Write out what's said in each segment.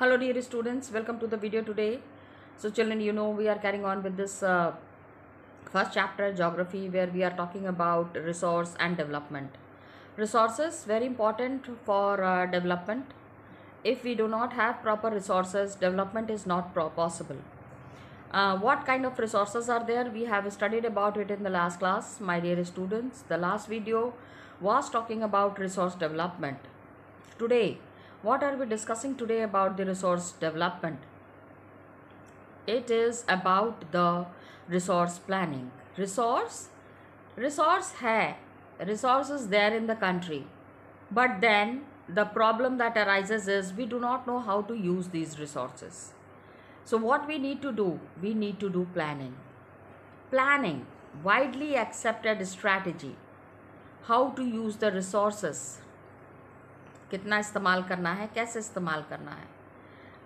Hello dear students, welcome to the video today. So children, you know we are carrying on with this uh, first chapter geography where we are talking about resource and development. Resources very important for uh, development. If we do not have proper resources, development is not possible. Uh, what kind of resources are there? We have studied about it in the last class, my dear students. The last video was talking about resource development. Today, what are we discussing today about the resource development? It is about the resource planning. Resource, resource hai, resource is there in the country, but then the problem that arises is we do not know how to use these resources. So, what we need to do? We need to do planning. Planning, widely accepted strategy. How to use the resources. कितना इस्तेमाल करना है, कैसे इस्तेमाल करना है।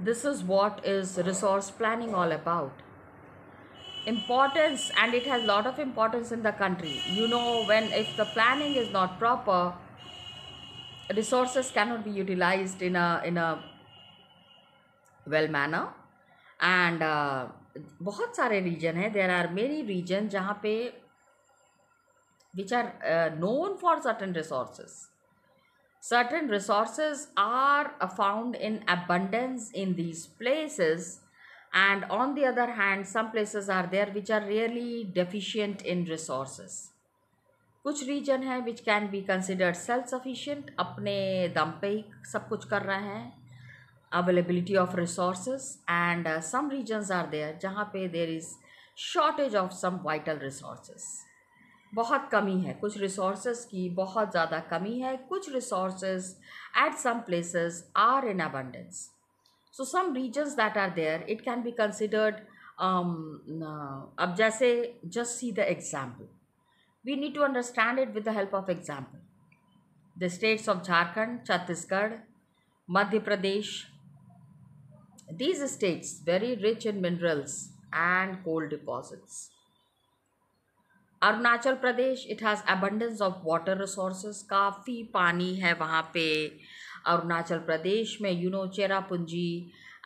This is what is resource planning all about importance and it has lot of importance in the country you know when if the planning is not proper resources cannot be utilise in in a well manner and बहुत सारे region हैं. There are many region जहाँ पे which are known for certain resources certain resources are uh, found in abundance in these places and on the other hand some places are there which are really deficient in resources कुछ reason है which can be considered self sufficient अपने दम पे ही सब कुछ कर रहे हैं availability of resources and some regions are there जहाँ पे there is shortage of some vital resources बहुत कमी है। कुछ रिसोर्स की बहुत ज़्यादा कमी है। कुछ resource at some places are in abundance so some regions that are there it can be considered अब जैसे just see the example we need to understand it with the help of example the states of Jharkhand Chhattisgarh Madhya Pradesh these states very rich in minerals and coal deposits. Arunachal Pradesh it has abundance of water resources काफ़ी पानी है वहाँ पे अरुणाचल प्रदेश में you know Cherrapunji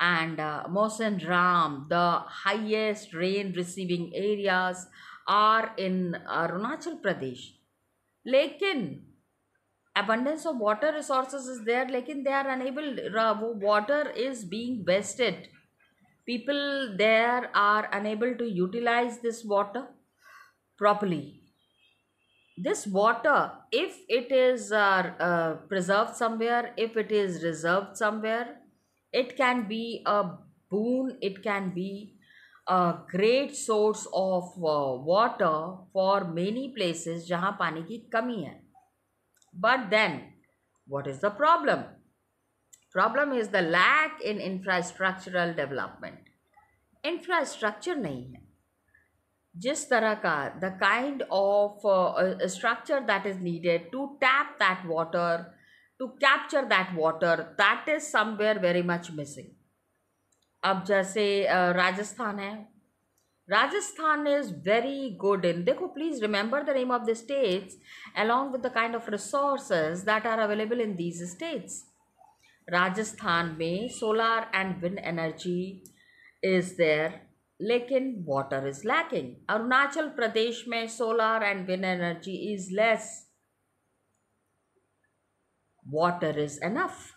and Mawsynram the highest rain receiving areas are in Arunachal Pradesh लेकिन abundance of water resources is there लेकिन they are unable वो water is being wasted people there are unable to utilize this water properly this water if it is uh, uh, preserved somewhere if it is reserved somewhere it can be a boon it can be a great source of uh, water for many places जहाँ पानी की कमी है but then what is the problem problem is the lack in infrastructural development infrastructure नहीं है जिस तरह का the kind of structure that is needed to tap that water to capture that water that is somewhere very much missing अब जैसे uh, Rajasthan है। Rajasthan is very good in देखो please remember the name of the states along with the kind of resources that are available in these states. Rajasthan में solar and wind energy is there लेकिन water is lacking Arunachal Pradesh में solar and wind energy is less water is enough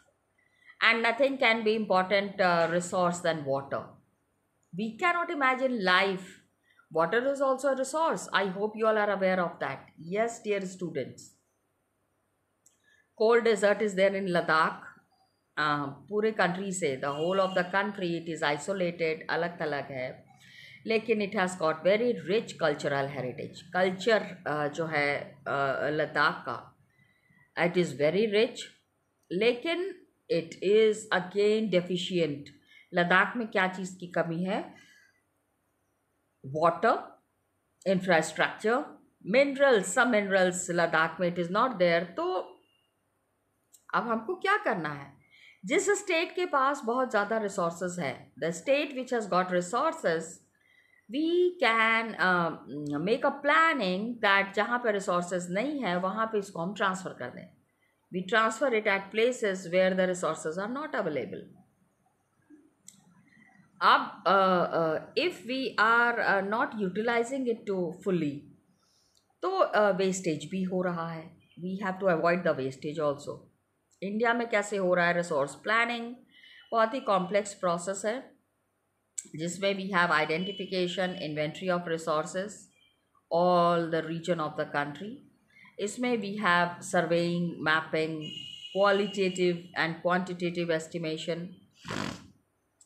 and nothing can be important uh, resource than water we cannot imagine life water is also a resource i hope you all are aware of that yes dear students cold desert is there in ladakh uh, पूरे country से the whole of the country it is isolated अलग थलग है लेकिन it has got very rich cultural heritage culture जो है लद्दाख का it is very rich लेकिन it is again deficient Ladakh में क्या चीज़ की कमी है? वाटर इंफ्रास्ट्रक्चर मिनरल्स सब मिनरल्स लद्दाख में इट इज़ नॉट देयर तो अब हमको क्या करना है? जिस स्टेट के पास बहुत ज़्यादा रिसोर्सेज है the state which has got resources we can make a planning that जहाँ पर रिसोर्सेज नहीं है, वहाँ पे इसको हम ट्रांसफ़र कर दें। We transfer it at places where the resources are not available अब if we are not utilising it to fully तो वेस्टेज भी हो रहा है। We have to avoid the wastage also India में कैसे हो रहा है रिसोर्स प्लानिंग बहुत ही कॉम्प्लेक्स प्रोसेस है। जिसमें we have identification inventory of resources all the region of the country इसमें we have surveying mapping qualitative and quantitative estimation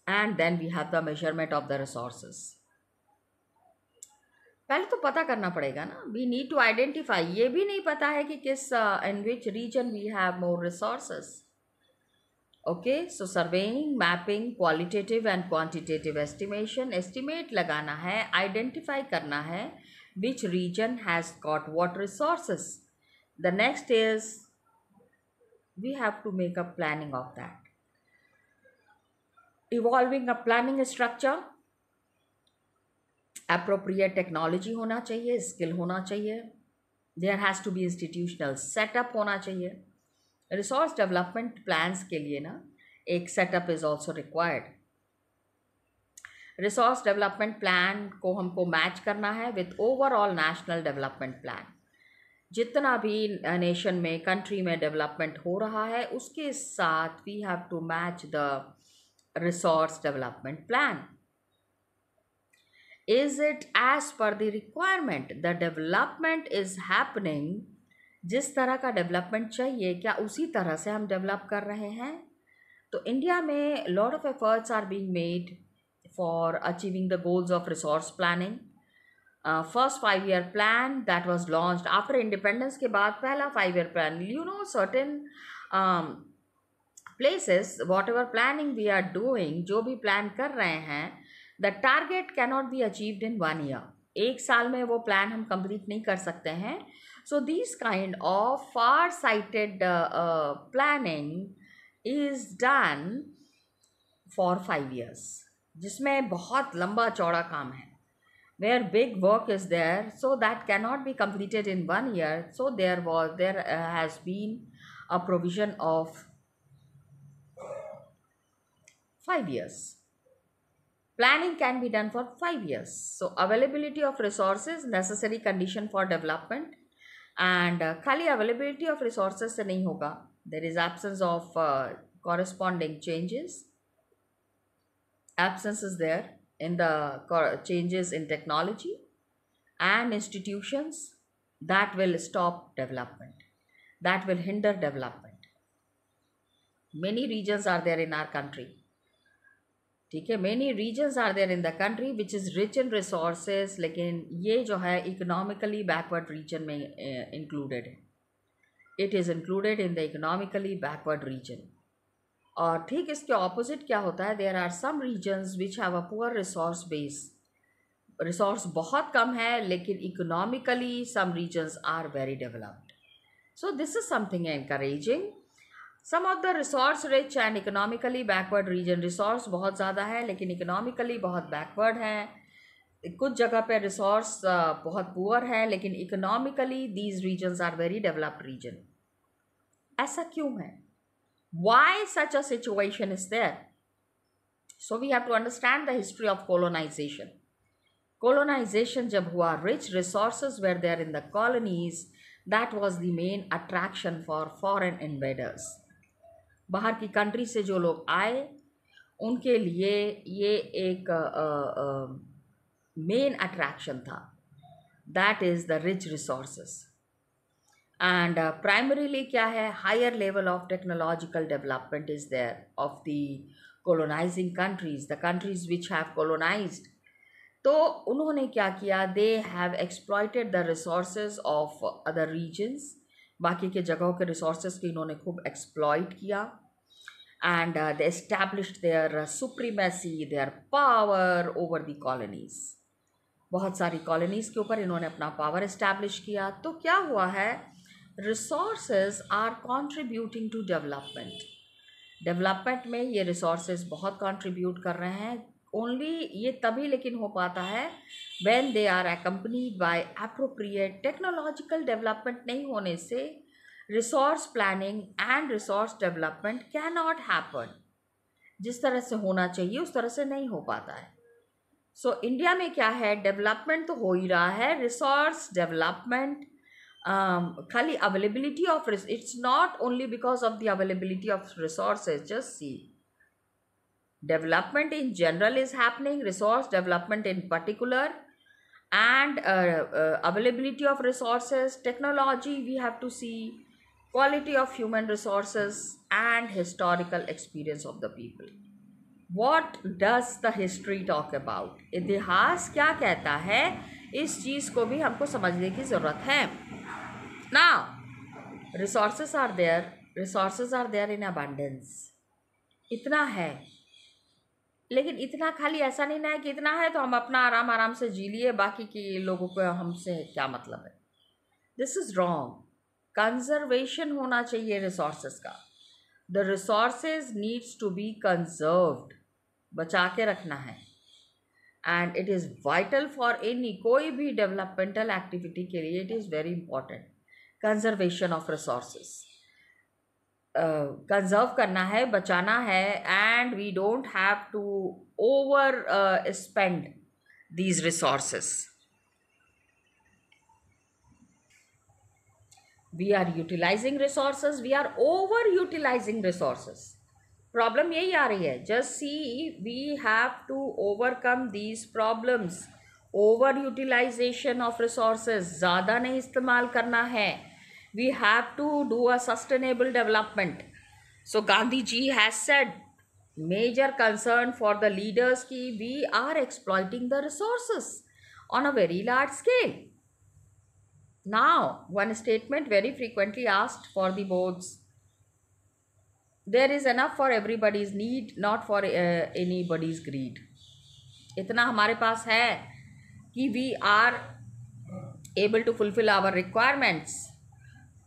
and then we have the measurement of the resources. पहले तो पता करना पड़ेगा ना। We need to identify ये भी नहीं पता है कि किस in which region we have more resources okay so surveying mapping qualitative and quantitative estimation estimate लगाना है आइडेंटिफाई करना है which region has got what resources the next is we have to make a planning of that. Evolving a planning structure. Appropriate technology होना चाहिए skill होना चाहिए. There has to be institutional setup होना चाहिए. Resource development plans के लिए ना, एक setup is also required resource development plan को हमको मैच करना है with overall national development plan जितना भी नेशन में कंट्री में डेवलपमेंट हो रहा है, उसके साथ we have to match the resource development plan is it as per the requirement the development is happening जिस तरह का डेवलपमेंट चाहिए, क्या उसी तरह से हम डेवलप कर रहे हैं? तो इंडिया में lot of efforts are being made for achieving the goals of resource planning first five year plan that was launched after independence के बाद पहला five year plan you know certain places whatever planning we are doing जो भी plan कर रहे हैं the target cannot be achieved in one year एक साल में वो प्लान हम कंप्लीट नहीं कर सकते हैं। so this kind of far sighted planning is done for five years जिसमें बहुत लंबा चौड़ा काम है where big work is there so that cannot be completed in one year so there was there uh, has been a provision of 5 years planning can be done for 5 years so availability of resources necessary condition for development and uh, khali availability of resources nahi hoga there is absence of uh, corresponding changes absence is there in the changes in technology and institutions that will stop development, that will hinder development. Many regions are there in our country. ठीक है? Many regions are there in the country which is rich in resources लेकिन ये जो है economically backward region में included है। It is included in the economically backward region और ठीक इसके ऑपोजिट क्या होता है? There are some regions which have a poor resource base resource बहुत कम है, लेकिन economically some regions are very developed so this is something encouraging some of the resource rich and economically backward region resource बहुत ज़्यादा है, लेकिन economically बहुत backward है। कुछ जगह पर रिसोर्स बहुत पुअर है, लेकिन economically these region are very developed region ऐसा क्यों है? Why such situation is there so we have to understand the history of colonisation colonisation जब हुआ rich resource were there in the colonies that was the main attraction for foreign invaders बाहर की country से जो लोग आए, उनके लिए ये एक मेन अट्रैक्शन था। That is the rich resources and primarily क्या है? Higher level of technological development is there of the colonising countries the countries which have colonise तो उन्होंने क्या किया? They have exploited the resource of other regions बाकी के जगहों के रिसोर्स को इन्होंने खूब एक्सप्लॉयट किया। And they established their supremacy their power over the colonies बहुत सारी कॉलोनीज़ के ऊपर इन्होंने अपना पावर इस्टेब्लिश किया। तो क्या हुआ है? Resources are contributing to development development में ये रिसोर्सेज बहुत कंट्रीब्यूट कर रहे हैं। ओनली ये तभी लेकिन हो पाता है when they are accompanied by appropriate technological development नहीं होने से resource planning and resource development can not happen जिस तरह से होना चाहिए उस तरह से नहीं हो पाता है। सो so, इंडिया में क्या है? डेवलपमेंट तो हो ही रहा है। रिसोर्स डेवलपमेंट खाली availability of it's not only because of the availability of resources just see development in general is happening resource development in particular and uh, uh, availability of resources technology we have to see quality of human resources and historical experience of the people what does the history talk about? इतिहास क्या कहता है? इस चीज़ को भी हमको समझने की ज़रूरत है। ना resource are there resources are there in abundance इतना है। लेकिन इतना खाली ऐसा नहीं ना है कि इतना है तो हम अपना आराम आराम से जी लिए, बाकी के लोगों को हमसे क्या मतलब है? दिस इज़ रॉन्ग कंजर्वेशन होना चाहिए रिसोर्सेज का। The resources needs to be conserved बचा के रखना है। And it is vital for any कोई भी डेवलपमेंटल एक्टिविटी के लिए it is very important conservation of resources conserve करना है, बचाना है and we don't have to over spend these resources we are utilising resources we are over utilising resources problem यही आ रही है. Just see we have to overcome these problems over utilisation of resources ज़्यादा नहीं इस्तेमाल करना है. We have to do a sustainable development so Gandhi ji has said major concern for the leaders की we are exploiting the resources on a very large scale now one statement very frequently asked for the boards there is enough for everybody's need not for uh, anybody's greed इतना हमारे पास है कि we are able to fulfill our requirements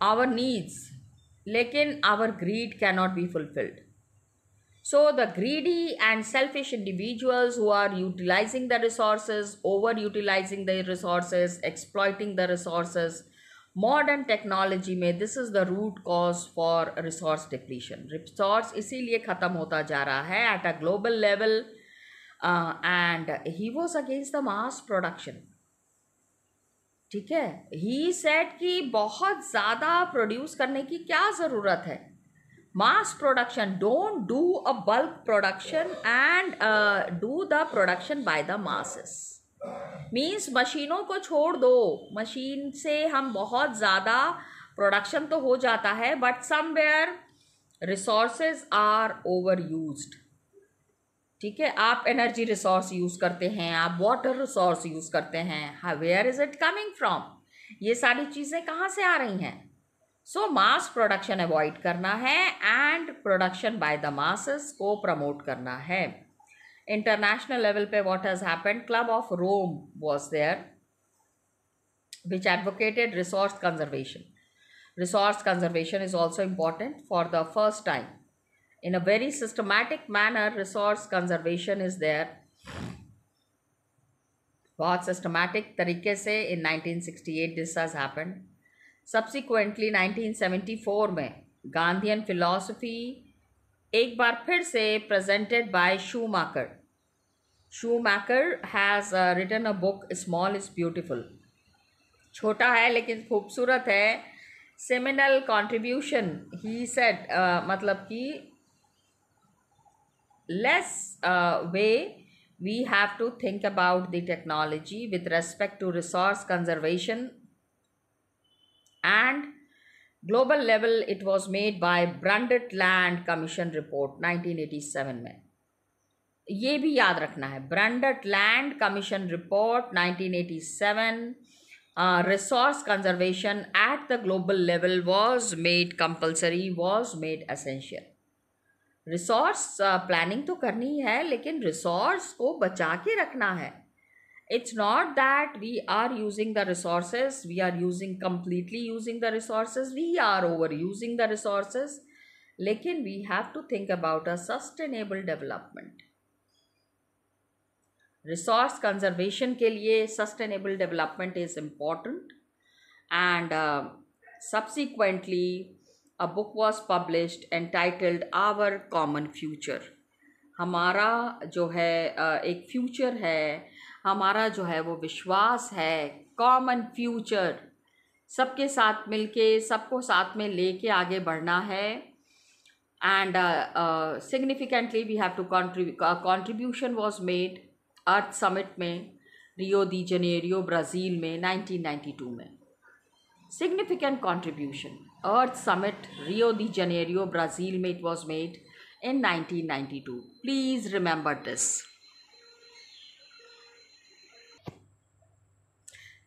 our needs lekin our greed cannot be fulfilled so the greedy and selfish individuals who are utilizing the resources overutilizing the resources exploiting the resources modern technology में this is the root cause for resource depletion resource इसीलिए ख़त्म होता जा रहा है at a global level uh, and he was against the mass production ठीक है ही set कि बहुत ज़्यादा प्रोड्यूस करने की क्या ज़रूरत है mass production don't do a bulk production and do the production by the masses means मशीनों को छोड़ दो. मशीन से हम बहुत ज़्यादा प्रोडक्शन तो हो जाता है but somewhere resources are over use ठीक है? आप एनर्जी रिसोर्स यूज़ करते हैं, आप वाटर रिसोर्स यूज़ करते हैं. Where is it coming from ये सारी चीज़ें कहाँ से आ रही हैं? सो मास प्रोडक्शन अवॉइड करना है and production by the masses को प्रमोट करना है। इंटरनेशनल लेवल पे what has happened club of Rome was there which advocated resource conservation resource conservation is also important for the first time in a very systematic manner, resource conservation is there. बहुत systematic तरीके से in 1968 this has happened subsequently 1974 में Gandhian philosophy एक बार फिर से presented by Schumacher Schumacher has written a book small is beautiful छोटा है, लेकिन खूबसूरत है। सेमिनल कॉन्ट्रीब्यूशन ही सेड मतलब कि less way we have to think about the technology with respect to resource conservation and global level it was made by Brundtland Land Commission report 1987 में ये भी याद रखना है Brundtland commission report 1987 uh, resource conservation at the global level was made compulsory was made essential resource planning uh, तो करनी है लेकिन रिसोर्स को बचा के रखना है It's not that we are using the resources we are using completely using the resources we are over using the resources लेकिन we have to think about a sustainable development resource conservation के लिए sustainable development is important and subsequently a book was published entitled Our Common Future. हमारा जो है एक future है हमारा जो है वो विश्वास है कॉमन फ्यूचर सबके साथ मिलके, सबको साथ में लेके आगे बढ़ना है। And significantly we have to country contribution was made earth summit में रियो दी जनेरियो ब्राज़ील में 1992 में। Significant contribution, earth summit, rio de janeiro, brazil में it was made in 1992 please remember this.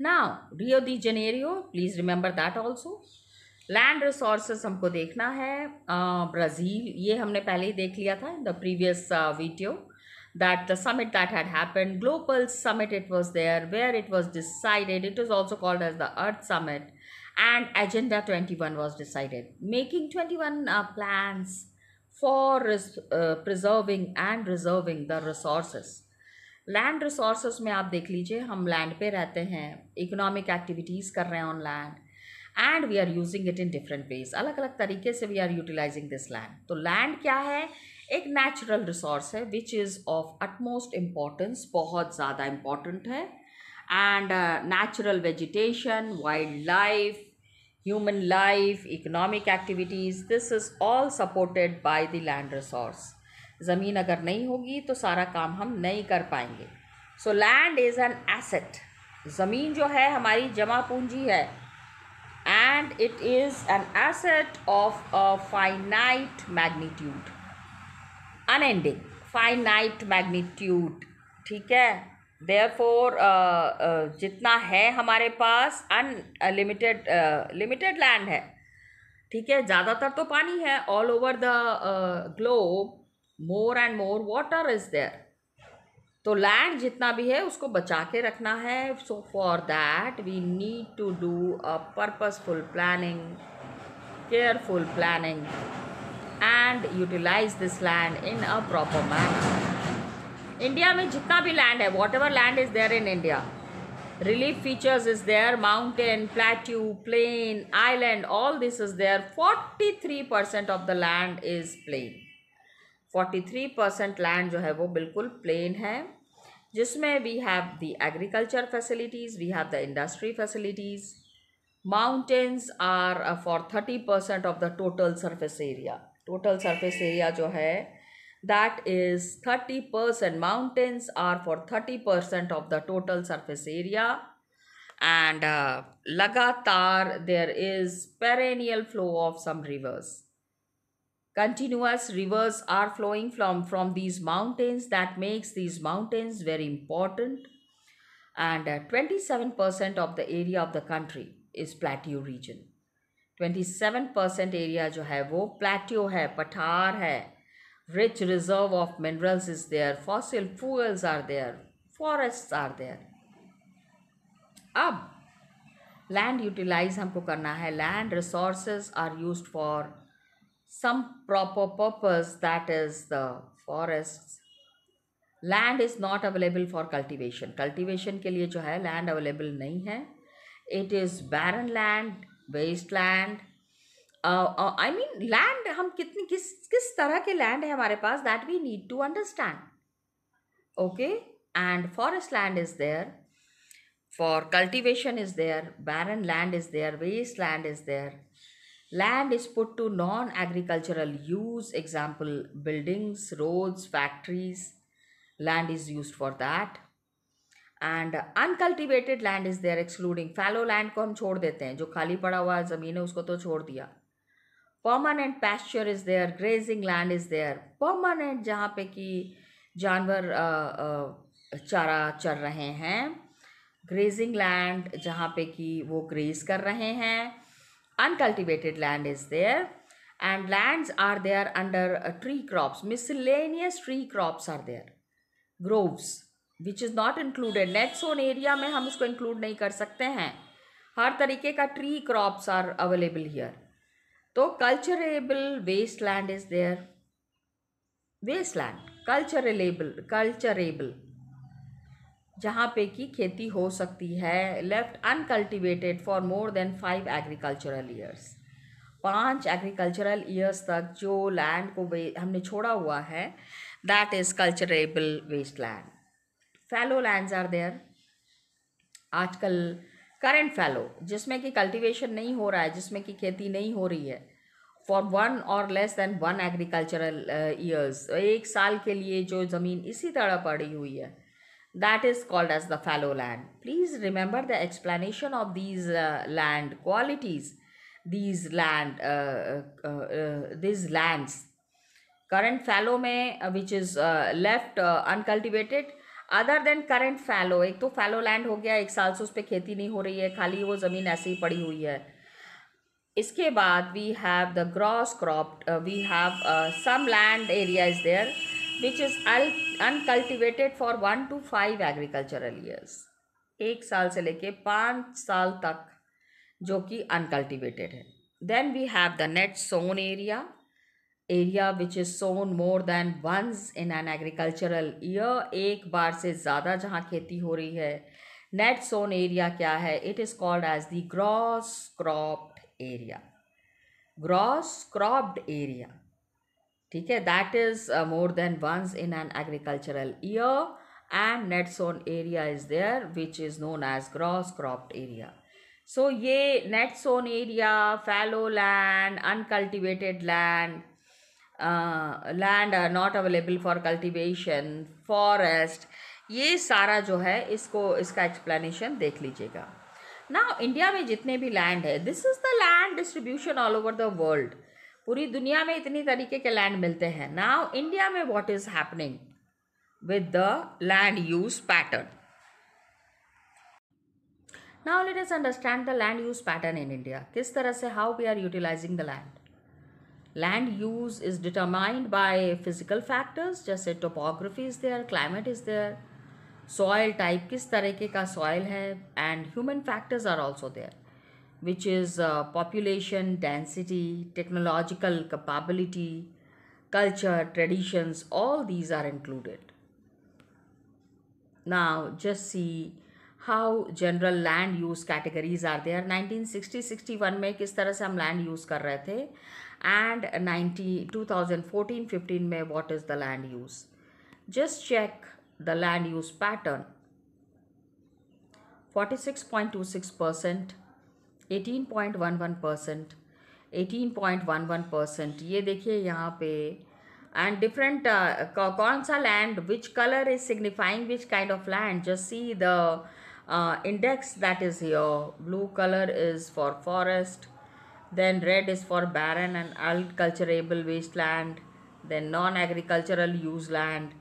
now rio de janeiro please remember that also land resources हमको देखना है Brazil ये हमने पहले ही देख लिया था in the previous video that the summit that had happened global summit it was there where it was decided it was also called as the earth summit and agenda 21 was decided making 21 uh, plans for uh, preserving and reserving the resources land resources में आप देख लीजिए हम land पे रहते हैं economic activities कर रहे हैं on land and we are using it in different ways अलग अलग तरीके से we are utilising this land तो लैंड क्या है? एक नेचुरल रिसोर्स है which is of utmost importance बहुत ज़्यादा इंपॉर्टेंट है and natural vegetation wild life human life, economic activities, this is all supported by the land resource. ज़मीन अगर नहीं होगी तो सारा काम हम नहीं कर पाएँगे। So land is an asset ज़मीन जो है हमारी जमा पूंजी है। And it is an asset of a finite magnitude unending finite magnitude ठीक है? देयर फोर uh, uh, जितना है हमारे पास अनलिमिटेड लिमिटेड लैंड है। ठीक है? ज़्यादातर तो पानी है all over the globe more and more water is there तो लैंड जितना भी है, उसको बचा के रखना है। So for that we need to do a purposeful planning careful planning and utilise this land in a proper manner India में जितना भी लैंड है whatever land is there in India relief features is there mountain plateau plain island all this is there forty three percent of the land is plain forty three percent land जो है वो बिल्कुल plain है, जिसमें we have the agriculture facilities we have the industry facilities mountains are for thirty percent of the total surface area total surface area जो है that is thirty percent mountains are for thirty percent of the total surface area and लगातार there is perennial flow of some rivers continuous rivers are flowing from from these mountains that makes these mountains very important and uh, 27% of the area of the country is plateau region twenty seven percent area जो है वो प्लेट्यो है पठार है rich reserve of minerals is there fossil fuels are there forest are there अब land utilise हमको करना है land resources are use for some proper purpose that is the forest land is not available for cultivation cultivation के लिए जो है land available नहीं है. It is barren land waste land I mean land हम कितनी, किस किस तरह के लैंड है हमारे पास that we need to understand okay and forest land is there for cultivation is there. Barren land is there. Waste land is there. Land is put to non agricultural use, example, buildings, roads, factories. Land is used for that. And uncultivated land is there excluding fallow land को हम छोड़ देते हैं। जो खाली पड़ा हुआ ज़मीन है, उसको तो छोड़ दिया। Permanent pasture is there grazing land is there permanent जहाँ पे कि जानवर चारा चर रहे हैं। ग्रेजिंग लैंड जहाँ पे कि वो ग्रेज कर रहे हैं। Uncultivated land is there and lands are there under tree crops miscellaneous tree crops are there groves which is not included net sown area में हम उसको इंक्लूड नहीं कर सकते हैं. हर तरीके का tree crops are available here तो culturable waste land is there waste land culturable culturable जहाँ पे की खेती हो सकती है left uncultivated for more than five agricultural years पाँच एग्रीकल्चरल ईयर्स तक जो लैंड को हमने छोड़ा हुआ है that is culturable waste land fallow lands are there आजकल करंट फैलो जिसमें कि कल्टीवेशन नहीं हो रहा है, जिसमें कि खेती नहीं हो रही है फॉर वन और less than one agricultural years एक साल के लिए जो ज़मीन इसी तरह पड़ी हुई है that is called as the fallow land. Please remember the explanation of these uh, land qualities, these land, uh, uh, uh, these lands. Current fallow में uh, which is uh, left uh, uncultivated other than current fallow एक तो fallow land हो गया एक साल से उस पर खेती नहीं हो रही है खाली वो ज़मीन ऐसे ही पड़ी हुई है इसके बाद we have the gross crop we have some land area is there which is uncultivated for one two five agricultural years एक साल से लेके पाँच साल तक जो कि अनकल्टिवेटेड है। Then we have the net sown area area which is sown more than once in an agricultural year एक बार से ज़्यादा जहाँ खेती हो रही है। नेट सोन एरिया क्या है? It is called as the gross cropped area gross cropped area ठीक है? That is more than once in an agricultural year and net sown area is there which is known as gross cropped area so ये net sown area fallow land uncultivated land land not available for cultivation forest ये सारा जो है, इसको, इसका explanation देख लीजिएगा। ना इंडिया में जितने भी लैंड है this is the land distribution all over the world पूरी दुनिया में इतनी तरीके के लैंड मिलते हैं। नाउ इंडिया में what is happening with the land use pattern now let us understand the land use pattern in India किस तरह से how we are utilising the land land use is determined by physical factors जैसे topography is there climate is there soil type किस तरीके का soil है and human factors are also there which is uh, population density, technological capability, culture, traditions, all these are included. Now, just see how general land use categories are there. 1960-61 में किस तरह से हम land use कर रहे थे and 90 2014-15 में what is the land use. Just check the land use pattern. 46.26 percent 18.11 percent 18.11 percent ये देखिए यहाँ पे एंड डिफरेंट uh, कौन सा land which colour is signifying which kind of land just see the index that is here blue color is for forest then red is for barren and agriculturable wasteland then non-agricultural use land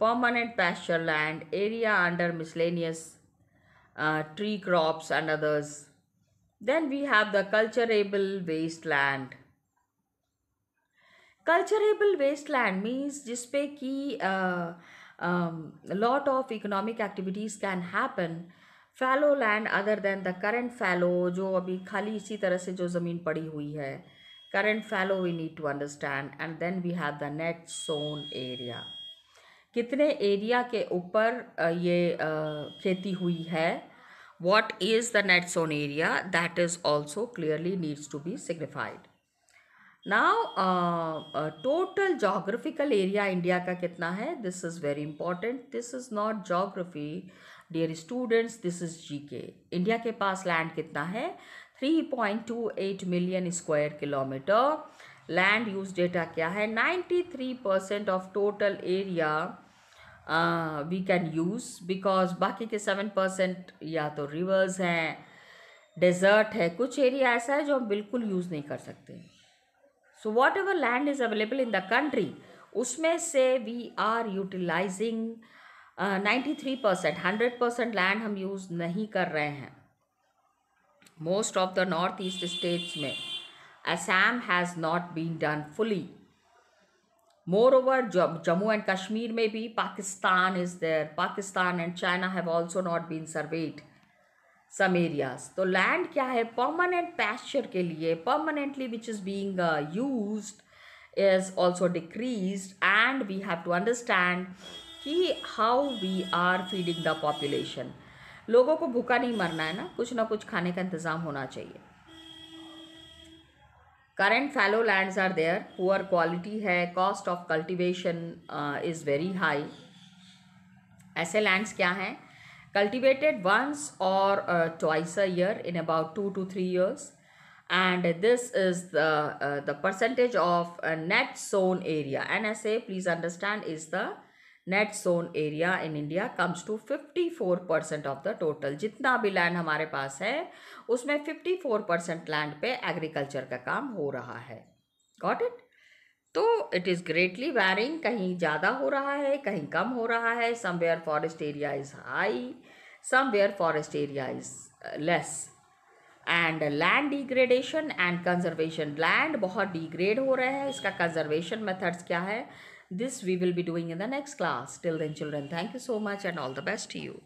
permanent pasture land area under miscellaneous uh, tree crops and others then we have the culturable wasteland. Culturable wasteland means जिसपे कि uh, um, lot of economic activities can happen. fallow land other than the current fallow जो अभी खाली इसी तरह से जो ज़मीन पड़ी हुई है current fallow we need to understand and then we have the net sown area कितने एरिया के ऊपर ये खेती हुई है what is the net zone area? That is also clearly needs to be signified. Now uh, uh, total geographical area india ka kitna hai? This is very important. This is not geography dear students. This is gk india ke paas land kitna hai? 3.28 million square kilometer. Land use data kya hai? 93% of total area we can use because बाकी के seven percent या तो rivers हैं desert है, कुछ area ऐसा है जो हम बिल्कुल यूज़ नहीं कर सकते। So whatever land is available in the country उसमें से we are utilizing ninety three percent hundred percent land हम यूज़ नहीं कर रहे हैं। Most of the north east states में Assam has not been done fully moreover Jammu and Kashmir में भी Pakistan is there Pakistan and China have also not been surveyed some areas तो land क्या है? परमानेंट पैस्चर के लिए permanently which is being use is also decrease and we have to understand कि how we are feeding the population लोगों को भूखा नहीं मरना है ना? कुछ ना कुछ खाने का इंतज़ाम होना चाहिए। Current fallow lands are there poor quality है cost of cultivation is very high ऐसे लैंड्स क्या हैं? कल्टिवेटेड वंस और twice a year in about two two three years and this is the the percentage of net sown area N S A please understand is the net sown area in India comes to fifty four percent of the total जितना भी land हमारे पास है, उसमें fifty four percent land पे agriculture का काम हो रहा है। गॉट इट तो इट इज़ ग्रेटली वैरिंग कहीं ज़्यादा हो रहा है, कहीं कम हो रहा है। Somewhere forest area is high somewhere forest area is less and land degradation and conservation land बहुत डिग्रेड हो रहे हैं। इसका कंजर्वेशन मेथड्स क्या है? This we will be doing in the next class. Till then children, thank you so much and all the best to you.